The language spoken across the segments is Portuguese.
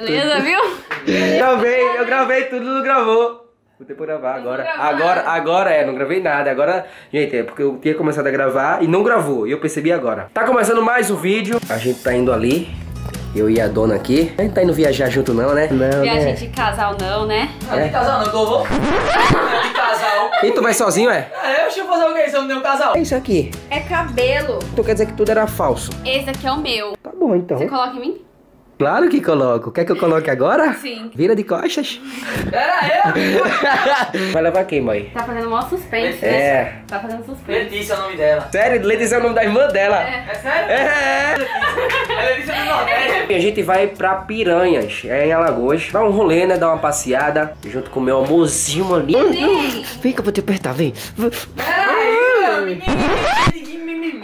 Beleza, viu? Gravei, eu gravei, tudo não gravou. Vou ter que gravar agora. Agora, agora é, não gravei nada. Agora, gente, é porque eu tinha começado a gravar e não gravou. E eu percebi agora. Tá começando mais um vídeo. A gente tá indo ali. Eu e a dona aqui. A gente tá indo viajar junto não, né? Não, Viagem de casal não, né? Não é de casal não, que eu vou. Não é de casal. E tu vai sozinho, é? É, deixa eu fazer o que se eu não tenho casal. É isso aqui. É cabelo. Então quer dizer que tudo era falso. Esse aqui é o meu. Tá bom, então. Você coloca em mim? Claro que coloco. Quer que eu coloque agora? Sim. Vira de costas. Pera aí. Vai levar quem, mãe? Tá fazendo maior suspense, É. Tá fazendo suspense. Letícia é o nome dela. Sério, Letícia é o nome da irmã dela. É sério? É. É Letícia do Nordeste. A gente vai pra Piranhas, é em Alagoas. Dar um rolê, né? Dar uma passeada. Junto com o meu amorzinho ali. Vem que eu vou te apertar, vem. Pera aí, meu. Mimimi,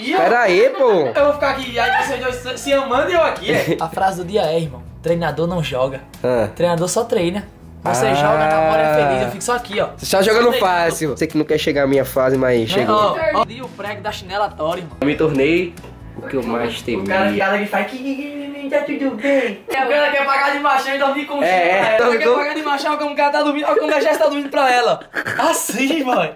mimimi, ó. Pera aí, pô. Eu vou ficar aqui, aí vocês dois se amando e eu aqui, é. A frase do dia é, irmão. Treinador não joga. Ah. Treinador só treina. Você Ah. joga, namora é feliz. Eu fico só aqui, ó. Só jogando Treinando. fácil. Você que não quer chegar à minha fase, mas Né? chegou. Ó, ó, o prego da chinela tora, irmão. Eu me tornei o que eu mais temia. O cara que faz tá tudo bem. O cara quer pagar de machão e dormir com o É, é, Ela dorme quer pagar de machão como o cara tá dormindo. Olha como a Jéssica tá dormindo pra ela. Assim, mãe.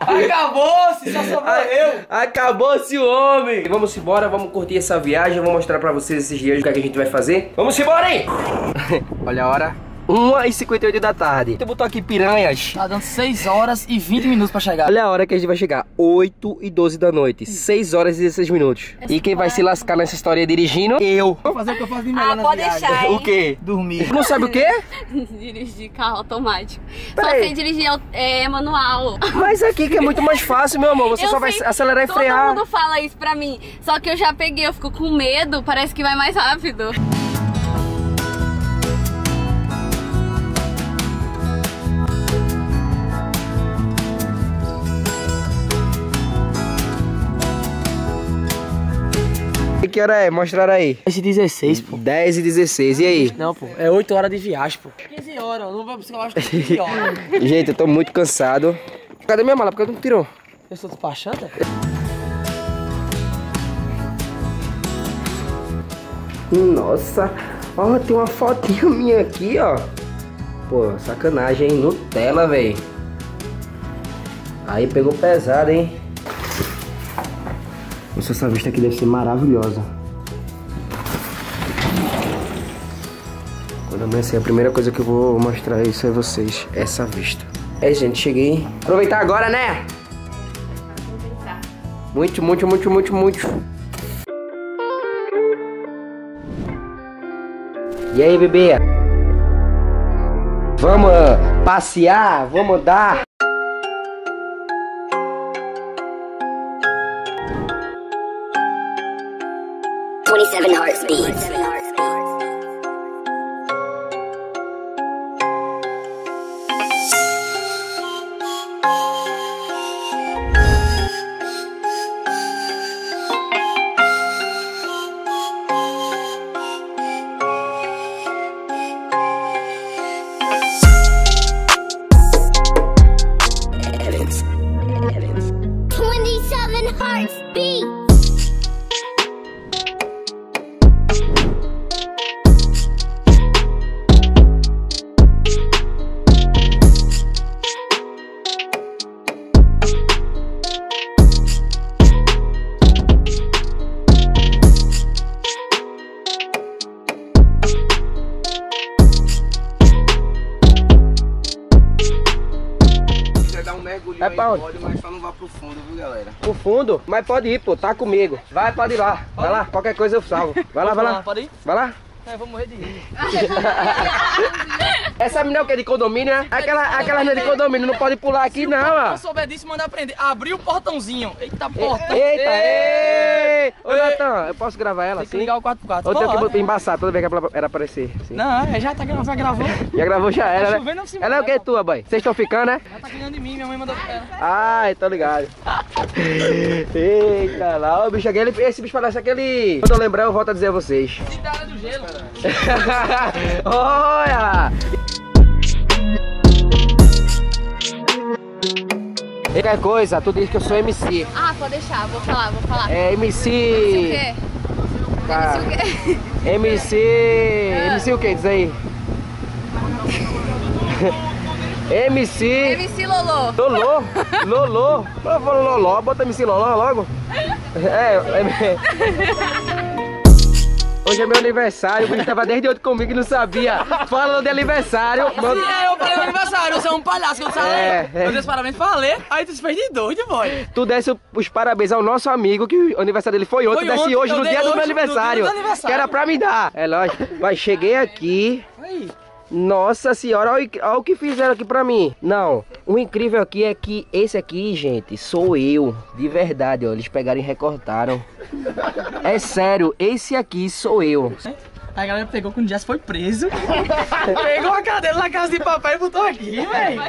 Acabou-se, só sobrou eu. Acabou-se o homem! Vamos embora, vamos curtir essa viagem. Eu vou mostrar pra vocês esses dias o que, é que a gente vai fazer. Vamos embora, hein? Olha a hora. 1h58 da tarde. Tu botou aqui piranhas. Tá dando 6 horas e 20 minutos pra chegar. Olha a hora que a gente vai chegar. 8 e 12 da noite. 6 horas e 16 minutos. E quem vai se lascar nessa história dirigindo? Eu. Vou fazer o que eu faço de melhor Ah, na pode viagem. deixar, hein? O quê? Dormir. Tu não sabe o quê? Dirigir carro automático. Só Peraí. sei dirigir é, manual. Mas aqui que é muito mais fácil, meu amor. Você Eu só vai acelerar e Todo frear. mundo fala isso pra mim. Só que eu já peguei, eu fico com medo, parece que vai mais rápido. Que hora é? Mostrar aí. Esse 16, pô. 10 e 16. E aí? Não, pô. É 8 horas de viagem, pô. 15 horas. Não vai psicológico 15 horas. Gente, eu tô muito cansado. Cadê minha mala? Por que não tirou? Eu sou despachante? é? Nossa, ó, tem uma fotinha minha aqui, ó. Pô, sacanagem, hein? Nutella, velho. Aí pegou pesado, hein? Nossa, essa vista aqui deve ser maravilhosa. Quando amanhecer, a primeira coisa que eu vou mostrar isso a vocês. Essa vista. É, gente, cheguei. Aproveitar agora, né? Muito, muito, muito, muito, muito. E aí, bebê? Vamos passear? Vamos dar? Twenty-seven hearts beats. Fundo? Mas pode ir, pô, tá comigo. Vai, pode ir lá. Vai lá, qualquer coisa eu salvo. Vai lá, vai lá. Pode ir? Vai lá. Eu vou morrer de rir. Essa menina é o que? De condomínio, né? Aquela, aquela menina de condomínio não pode pular aqui, não, Se ó. eu souber disso, manda prender. Abrir o portãozinho. Eita, portão. Eita, ei! Ô. Natan, eu posso gravar ela Tem que assim? ligar o 4x4. Ou tenho que embaçar toda vez que ela era aparecer? assim? Não, é, já tá gravando, já gravou. Já gravou, já era, Tá né? não se Ela é o que tua, boy? Vocês estão ficando, né? Já tá cuidando de mim, minha mãe mandou pra ela. Ai, tô ligado. Eita lá, o bicho aqui, ele- esse bicho parece aquele. Quando eu lembrar, eu volto a dizer a vocês. Cidade do gelo. Olha! Qualquer coisa, tu diz que eu sou MC. Ah, pode deixar, vou falar, vou falar. É Não sei o MC. quê. Cara, MC. MC o que? Diz aí. MC. MC Lolô. Lolô. Lolô. Eu falo Loló, bota MC Loló logo. É, é. Hoje é meu aniversário, o bicho tava desde ontem comigo e não sabia. Falando de aniversário. mano- É, eu falei no aniversário, você é um palhaço que eu não sabe. É, é. Eu dei os parabéns pra ler, aí tu se fez de doido, boy. Tu desse os parabéns ao nosso amigo, que o aniversário dele foi ontem, Foi tu desce ontem, hoje no dia do meu hoje, no dia do aniversário. aniversário. Que era pra me dar. É lógico. Vai, cheguei aqui. Aí. Nossa senhora, olha, o inc- olha o que fizeram aqui pra mim. Não, o incrível aqui é que esse aqui, gente, sou eu. De verdade, ó. Eles pegaram e recortaram. É sério, esse aqui sou eu. A galera pegou quando o Jess foi preso. pegou a cadeira na casa de papai e botou aqui, velho.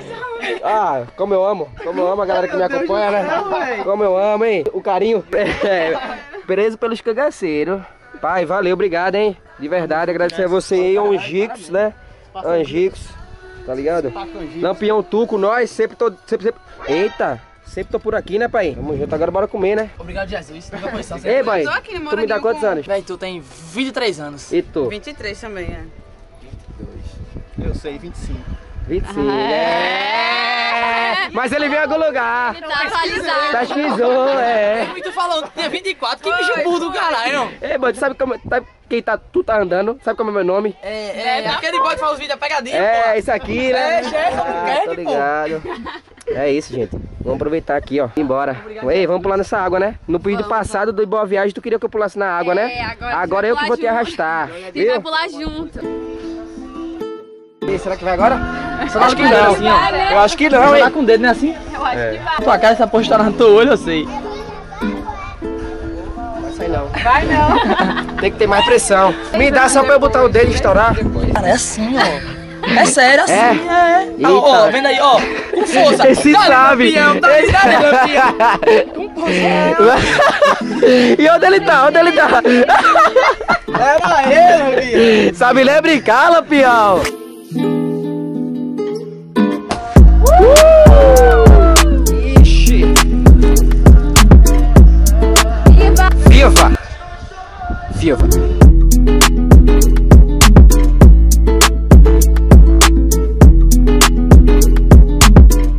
Ah, como eu amo. Como eu amo a galera que me acompanha, né? Como eu amo, hein? O carinho. É, preso pelos cangaceiros. Pai, valeu, obrigado, hein? De verdade, agradecer a você aí, Angicos, né? Angicos, tá ligado? Lampião Tuco, nós, sempre tô. Sempre, sempre... Eita! Sempre tô por aqui, né, pai? Tamo junto, agora bora comer, né? Obrigado, Jesus. Nunca só. Ei, pai, aqui, moro tu me dá quantos com- anos? Véi, tu tem 23 anos. E tu? 23 também, é. Eu sei, 25. 25. É. Mas ele veio em algum lugar. Tá atualizado. Pesquisou, é. E tu falou que tinha 24, que bicho burro do caralho. Ei, mano, sabe como. Sabe quem tá, tu tá andando? Sabe como é meu nome? É, é, aquele boy que faz os vídeos é pegadinha, É, isso aqui, né? É, chefe, Ah, Albuquerque, tô pô. ligado. É isso, gente. Vamos aproveitar aqui, ó. Embora. Ei, vamos pular nessa água, né? No vídeo passado do Boa Viagem, tu queria que eu pulasse na água, né? É, agora a gente vai eu que vou te junto. arrastar. A gente vai pular junto. Ei, será que vai agora? Eu acho que não, assim, ó. Eu acho que não, Vai hein? com o dedo, né, assim? Eu acho que vai. Tua cara, essa porra tá no teu olho, eu sei. Vai sair não. Vai não. Tem que ter mais pressão. Me dá só pra eu botar o dedo e estourar. Cara, é assim, ó. É sério, assim, É? é. Ó, ó, Eita. vendo aí, ó. Com força. Esse Dale, sabe. Lampião, dale, dale, Lampião. Com força. e onde ele tá? Onde ele tá? Era ele, Lampião. Sabe nem brincar, Lampião? Viva! Viva!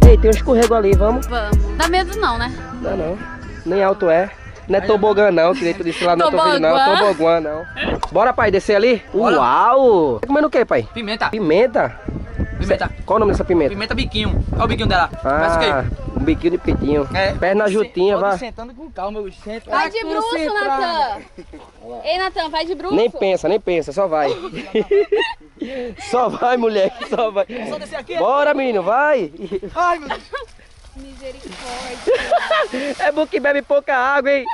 Ei, tem um escorrego ali, vamos? Vamos. Dá medo não, né? Não, não. Nem alto é. Não é tobogã não, que nem tu disse lá no outro vídeo não. Toboguã não. Bora, pai, descer ali? Bora. Uau! Tá comendo o que, pai? Pimenta. Pimenta? Pimenta. Qual o nome dessa pimenta? Pimenta biquinho. Olha o biquinho dela. Parece o quê? Ah, um biquinho de pitinho. É. Perna jutinha, vá. sentando com calma, meu centro. Vai de bruxo, Natan. Ei, Natan, vai de bruxo. Nem pensa, nem pensa, só vai. só vai, moleque, só vai. Só descer aqui. Bora, menino, vai. Ai, meu Deus. Misericórdia. É bom que bebe pouca água, hein?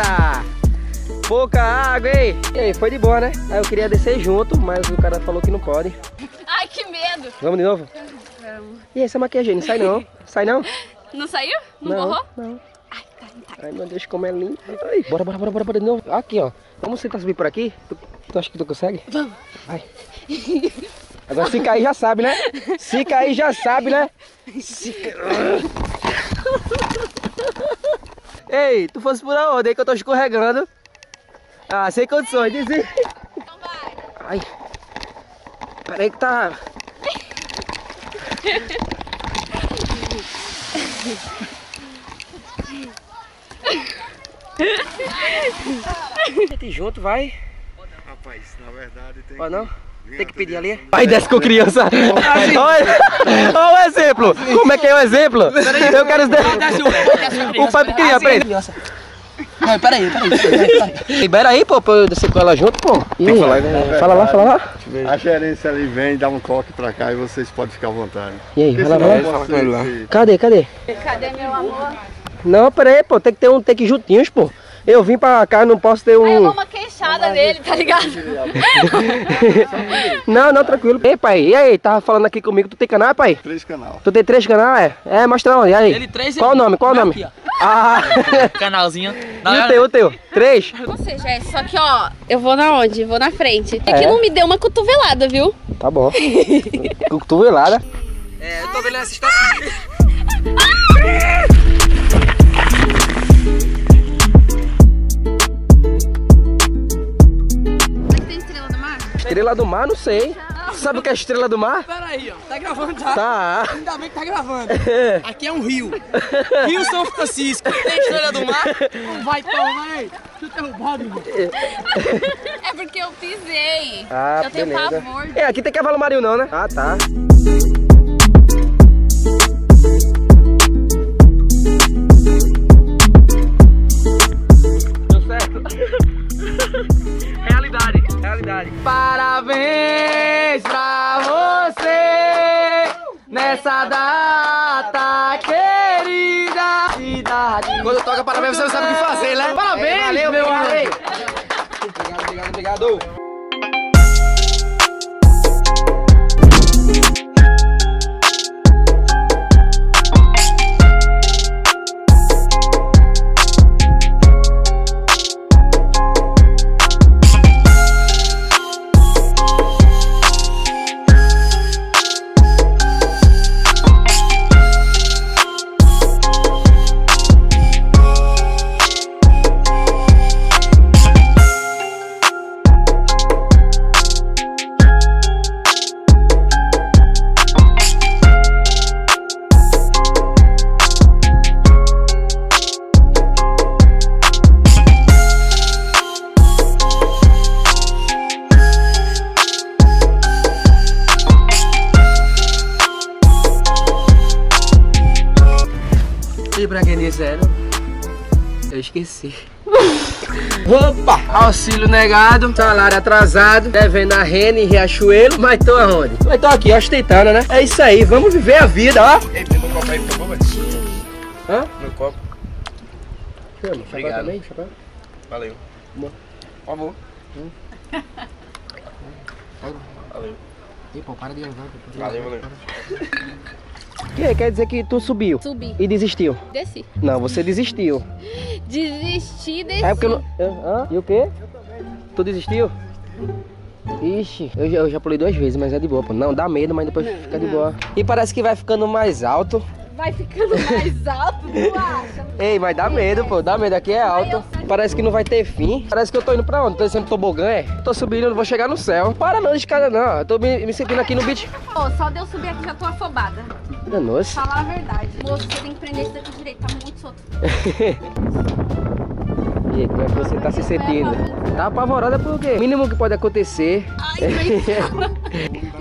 Eita! Pouca água, hein? E aí, foi de boa, né? Aí eu queria descer junto, mas o cara falou que não pode. Ai, que medo. Vamos de novo? E aí, essa maquiagem não sai não? Sai não? Não saiu? Não, borrou? Não. Ai, tá, tá. Ai, meu Deus, como é lindo. Ai, bora, bora, bora, bora, bora de novo. Aqui, ó. Vamos tentar subir por aqui? Tu, tu acha que tu consegue? Vamos. Vai. Agora se cair já sabe, né? Se cair já sabe, né? Se... Ei, tu fosse por onde aí que eu tô escorregando? Ah, sem condições. Então vai. Ai. Peraí que tá. Gente, junto, vai. Rapaz, na verdade tem Pode não? Tem que pedir ali? Vai, desce com criança. Assim. Olha, olha o exemplo. Como é que é o exemplo? Eu quero... O pai queria, Assim, peraí. criança. Não, peraí, peraí, peraí, peraí. Libera aí, pô, pra eu descer com ela junto, pô. E aí? Fala lá, fala lá. A gerência ali vem, dá um coque pra cá e vocês podem ficar à vontade. E aí, vai lá, vai lá. Cadê, cadê? Cadê meu amor? Não, peraí, pô, tem que ter um, tem que ir juntinhos, pô. Eu vim pra cá, não posso ter um... nele, tá ligado? não, não, tranquilo. Ei, pai, e aí, tava falando aqui comigo, tu tem canal, pai? Três canal. Tu tem três canais, é? É, mostra onde, e aí? Ele três, Qual o nome, qual o nome? aqui, Ah, Canalzinho. e o teu, o teu? Três? Não sei, Jess, só que ó, eu vou na onde? Vou na frente. É, É? que não me deu uma cotovelada, viu? Tá bom. Cotovelada. É, eu tô vendo essa história. Estrela do mar, não sei. Sabe o que é estrela do mar? Pera aí, ó. Tá gravando já. Tá. Ainda bem que tá gravando. Aqui é um rio. Rio São Francisco. Tem estrela do mar? Não vai tomar, hein? Eu derrubado, irmão. É porque eu pisei. Ah, eu tenho beleza. pavor. É, aqui tem cavalo marinho não, né? Ah, tá. Nessa data querida cidade. Quando toca parabéns, você não sabe o que fazer, né? Parabéns, valeu, meu amigo. Obrigado, obrigado, obrigado. Opa! Auxílio negado, salário atrasado, devendo a Rene e Riachuelo, mas tô aonde? Mas tô aqui, ostentando, né? É isso aí, vamos viver a vida, ó. Ei, tem um copo aí, por favor. Hã? Meu copo. Chama, Obrigado. também, chapéu? Valeu. Boa. Por favor. Valeu. Ih, pô, para de levar. Valeu, valeu. Que quer dizer que tu subiu Subi. e desistiu? Desci. Não, você desistiu. Desisti, desci. É porque eu não. Hã? E o quê? Tu desistiu? Ixi, eu já, eu já pulei duas vezes, mas é de boa, pô. Não, dá medo, mas depois fica de boa. E parece que vai ficando mais alto. Vai ficando mais alto, tu acha? Ei, mas dá medo, pô. Dá medo, aqui é alto. Parece que não vai ter fim. Parece que eu tô indo pra onde? Tô descendo tobogã, é? Tô subindo, não vou chegar no céu. Para não de escada, não. Eu tô me, me sentindo aqui no beat. Pô, só de eu subir aqui já tô afobada. Danou-se. Falar a verdade. Moço, você tem que prender isso daqui direito, tá muito solto. E aí, como é que você tá se sentindo? Tá apavorada por quê? O mínimo que pode acontecer. Ai,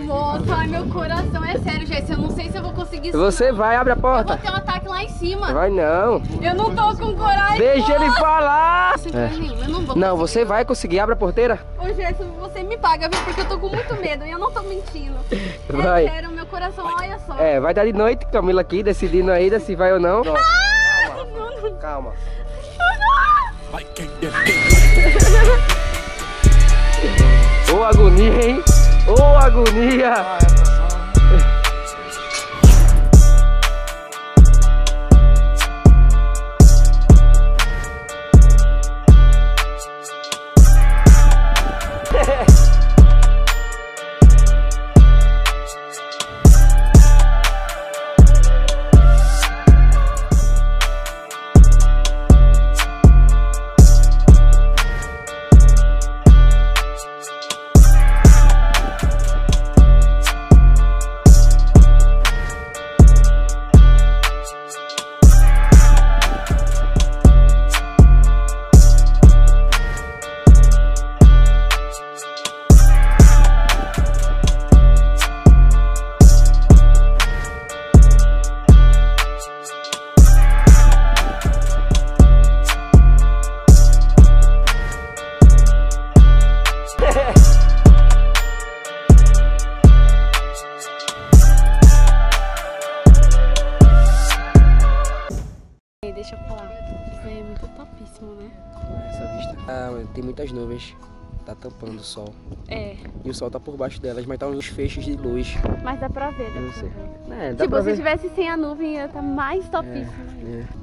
Moço, ai, meu coração. É sério, Jéssica, eu não sei se eu vou conseguir Você vai, abre a Eu vou porta. ter um ataque lá em cima. Vai não. Eu não tô com coragem. Deixa ele falar. Sem É. nenhuma, eu não vou Não, você vai conseguir. Abre a porteira. Ô, Gerson, você me paga, viu? Porque eu tô com muito medo e eu não tô mentindo. Vai. É sério, meu coração, olha só. É, vai dar de noite, Camila aqui, decidindo ainda se vai ou não. Não, não, Calma. Ô agonia, hein? Ô agonia! Tem muitas nuvens. Tá tampando o sol. É, E o sol tá por baixo delas, mas tá uns feixes de luz. mas dá pra ver, dá pra ver. É, dá Se pra você ver. tivesse sem a nuvem, ia estar mais topíssimo. É.